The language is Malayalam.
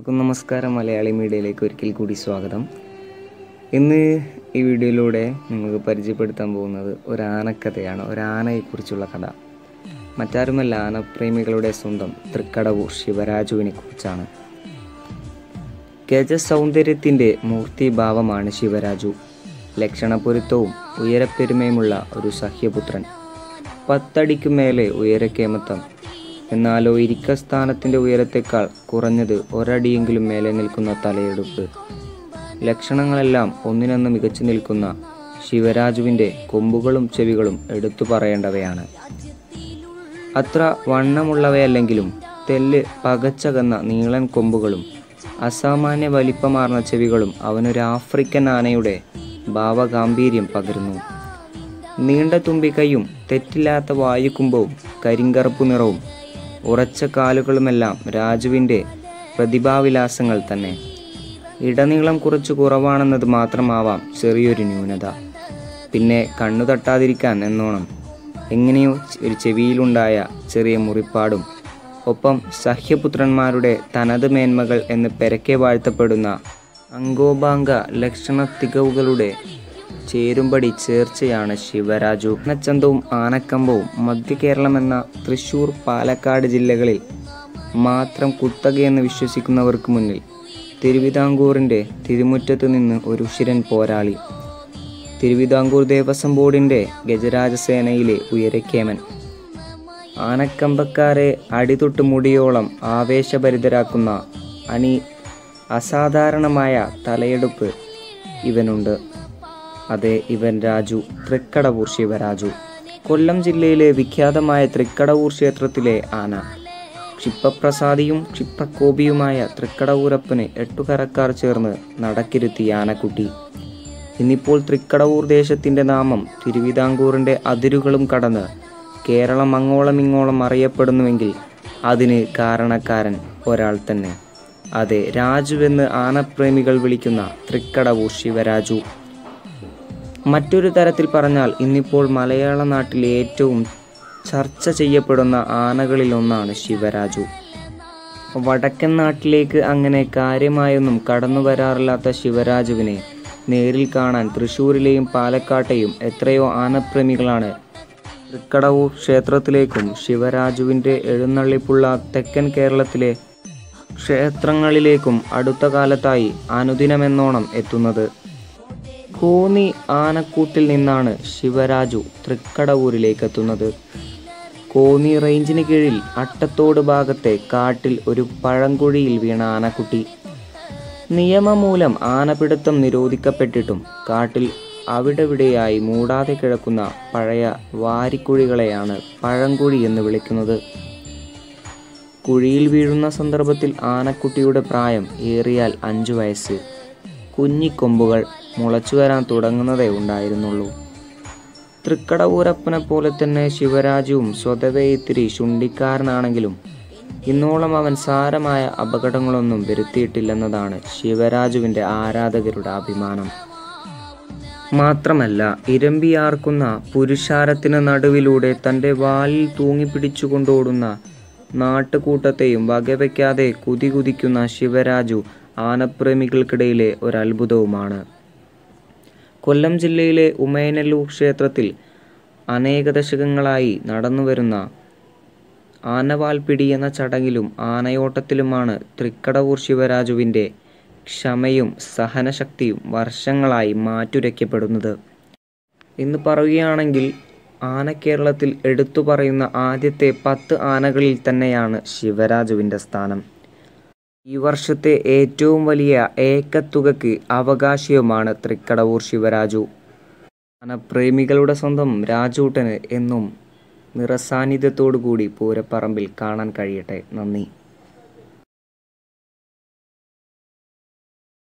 എല്ലാവർക്കും നമസ്കാരം. മലയാളി മീഡിയയിലേക്ക് ഒരിക്കൽ കൂടി സ്വാഗതം. ഇന്ന് ഈ വീഡിയോയിലൂടെ നിങ്ങൾക്ക് പരിചയപ്പെടുത്താൻ പോകുന്നത് ഒരു ആനക്കഥയാണ് ഒരു ആനയെക്കുറിച്ചുള്ള കഥ. മറ്റാരുമല്ല ആനപ്രേമികളുടെ സ്വന്തം തൃക്കടവൂർ ശിവരാജുവിനെ കുറിച്ചാണ് ഗജസൗന്ദര്യത്തിന്റെ മൂർത്തിഭാവമാണ് ശിവരാജു. ലക്ഷണപൊരുത്തവും ഉയരപ്പെരുമയുമുള്ള ഒരു സഹ്യപുത്രൻ. പത്തടിക്കു മേലെ ഉയരക്കേമത്തം എന്നാലോ ഇരിക്കസ്ഥാനത്തിന്റെ ഉയരത്തേക്കാൾ കുറഞ്ഞത് ഒരടിയെങ്കിലും മേലെ നിൽക്കുന്ന തലയെടുപ്പ്. ലക്ഷണങ്ങളെല്ലാം ഒന്നിനൊന്ന് മികച്ചു നിൽക്കുന്ന ശിവരാജുവിന്റെ കൊമ്പുകളും ചെവികളും എടുത്തു പറയേണ്ടവയാണ്. അത്ര വണ്ണമുള്ളവയല്ലെങ്കിലും തെല്ല് പകച്ചകന്ന നീളൻ കൊമ്പുകളും അസാമാന്യ വലിപ്പമാർന്ന ചെവികളും അവനൊരു ആഫ്രിക്കൻ ആനയുടെ ഭാവഗാംഭീര്യം പകരുന്നു. നീണ്ട തുമ്പിക്കൈയും തെറ്റില്ലാത്ത വായുക്കുമ്പവും കരിങ്കറുപ്പു നിറവും ഉറച്ച കാലുകളുമെല്ലാം രാജുവിന്റെ പ്രതിഭാവിലാസങ്ങൾ തന്നെ. ഇടനീളം കുറച്ച് കുറവാണെന്നത് മാത്രമാവാം ചെറിയൊരു ന്യൂനത. പിന്നെ കണ്ണു തട്ടാതിരിക്കാൻ എന്നോണം. എങ്ങനെയോ ഒരു ചെവിയിലുണ്ടായ ചെറിയ മുറിപ്പാടും. ഒപ്പം സഹ്യപുത്രന്മാരുടെ തനത് മേന്മകൾ എന്ന് പെരക്കെ വാഴ്ത്തപ്പെടുന്ന അങ്കോപാംഗ ലക്ഷണ തികവുകളുടെ ചേരുംപടി ചേർച്ചയാണ് ശിവരാജു. ആനച്ചന്തവും ആനക്കമ്പവും മധ്യ കേരളം എന്ന തൃശൂർ പാലക്കാട് ജില്ലകളിൽ മാത്രം കുത്തകയെന്ന് വിശ്വസിക്കുന്നവർക്ക് മുന്നിൽ തിരുവിതാംകൂറിന്റെ തിരുമുറ്റത്ത് നിന്ന് ഒരു ഉശിരൻ പോരാളി. തിരുവിതാംകൂർ ദേവസ്വം ബോർഡിന്റെ ഗജരാജസേനയിലെ ഉയരക്കേമൻ. ആനക്കമ്പക്കാരെ അടിതൊട്ട് മുടിയോളം ആവേശഭരിതരാക്കുന്ന അണി അസാധാരണമായ തലയെടുപ്പ് ഇവനുണ്ട്. അതെ ഇവൻ രാജു. തൃക്കടവൂർ ശിവരാജു കൊല്ലം ജില്ലയിലെ വിഖ്യാതമായ തൃക്കടവൂർ ക്ഷേത്രത്തിലെ ആന. ക്ഷിപ്പപ്രസാദിയും ക്ഷിപ്രകോപിയുമായ തൃക്കടവൂരപ്പന് എട്ടുകരക്കാർ ചേർന്ന് നടക്കിരുത്തി ആനക്കുട്ടി. ഇന്നിപ്പോൾ തൃക്കടവൂർ ദേശത്തിന്റെ നാമം തിരുവിതാംകൂറിന്റെ അതിരുകളും കടന്ന് കേരളം അങ്ങോളം ഇങ്ങോളം അറിയപ്പെടുന്നുവെങ്കിൽ അതിന് കാരണക്കാരൻ ഒരാൾ തന്നെ. അതെ രാജുവെന്ന് ആനപ്രേമികൾ വിളിക്കുന്ന തൃക്കടവൂർ ശിവരാജു മറ്റൊരു തരത്തിൽ പറഞ്ഞാൽ ഇന്നിപ്പോൾ മലയാള നാട്ടിലെ ഏറ്റവും ചർച്ച ചെയ്യപ്പെടുന്ന ആനകളിലൊന്നാണ് ശിവരാജു. വടക്കൻ നാട്ടിലേക്ക് അങ്ങനെ കാര്യമായൊന്നും കടന്നു വരാറില്ലാത്ത ശിവരാജുവിനെ നേരിൽ കാണാൻ തൃശ്ശൂരിലെയും പാലക്കാട്ടെയും എത്രയോ ആനപ്രേമികളാണ്. തൃക്കടവൂർ ക്ഷേത്രത്തിലേക്കും ശിവരാജുവിന്റെ എഴുന്നള്ളിപ്പുള്ള തെക്കൻ കേരളത്തിലെ ക്ഷേത്രങ്ങളിലേക്കും അടുത്ത കാലത്തായി അനുദിനമെന്നോണം എത്തുന്നത്. കോന്നി ആനക്കൂട്ടിൽ നിന്നാണ് ശിവരാജു തൃക്കടവൂരിലേക്ക് എത്തുന്നത് കോന്നി റേഞ്ചിന് കീഴിൽ അട്ടത്തോട് ഭാഗത്തെ കാട്ടിൽ ഒരു പഴങ്കുഴിയിൽ വീണ ആനക്കുട്ടി. നിയമമൂലം ആനപിടുത്തം നിരോധിക്കപ്പെട്ടിട്ടും കാട്ടിൽ അവിടെവിടെയായി മൂടാതെ കിടക്കുന്ന പഴയ വാരിക്കുഴികളെയാണ് പഴങ്കുഴി എന്ന് വിളിക്കുന്നത്. കുഴിയിൽ വീഴുന്ന സന്ദർഭത്തിൽ ആനക്കുട്ടിയുടെ പ്രായം ഏറിയാൽ അഞ്ചു വയസ്സ്. കുഞ്ഞിക്കൊമ്പുകൾ മുളച്ചു വരാൻ തുടങ്ങുന്നതേ ഉണ്ടായിരുന്നുള്ളൂ. തൃക്കടവൂരപ്പനെ പോലെ തന്നെ ശിവരാജുവും സ്വതവേ ഇത്തിരി ശുണ്ടിക്കാരനാണെങ്കിലും ഇന്നോളം അവൻ സാരമായ അപകടങ്ങളൊന്നും വരുത്തിയിട്ടില്ലെന്നതാണ് ശിവരാജുവിന്റെ ആരാധകരുടെ അഭിമാനം. മാത്രമല്ല ഇരമ്പിയാർക്കുന്ന പുരുഷാരത്തിന് നടുവിലൂടെ തന്റെ വാലിൽ തൂങ്ങിപ്പിടിച്ചുകൊണ്ടോടുന്ന നാട്ടുകൂട്ടത്തെയും വകവയ്ക്കാതെ കുതികുതിക്കുന്ന ശിവരാജു ആനപ്രേമികൾക്കിടയിലെ ഒരത്ഭുതവുമാണ്. കൊല്ലം ജില്ലയിലെ ഉമയനല്ലൂർ ക്ഷേത്രത്തിൽ അനേക ദശകങ്ങളായി നടന്നുവരുന്ന ആനവാൽപിടി എന്ന ചടങ്ങിലും ആനയോട്ടത്തിലുമാണ് തൃക്കടവൂർ ശിവരാജുവിന്റെ ക്ഷമയും സഹനശക്തിയും വർഷങ്ങളായി മാറ്റുരയ്ക്കപ്പെടുന്നത്. ഇന്ന് പറയുകയാണെങ്കിൽ ആന കേരളത്തിൽ എടുത്തു പറയുന്ന ആദ്യത്തെ പത്ത് ആനകളിൽ തന്നെയാണ് ശിവരാജുവിന്റെ സ്ഥാനം. ഈ വർഷത്തെ ഏറ്റവും വലിയ ഏക്കത്തുകയ്ക്ക് അവകാശിയുമാണ് തൃക്കടവൂർ ശിവരാജു. വനപ്രേമികളുടെ സ്വന്തം രാജൂട്ടന് എന്നും നിറസാന്നിധ്യത്തോടു കൂടി പൂരപ്പറമ്പിൽ കാണാൻ കഴിയട്ടെ. നന്ദി.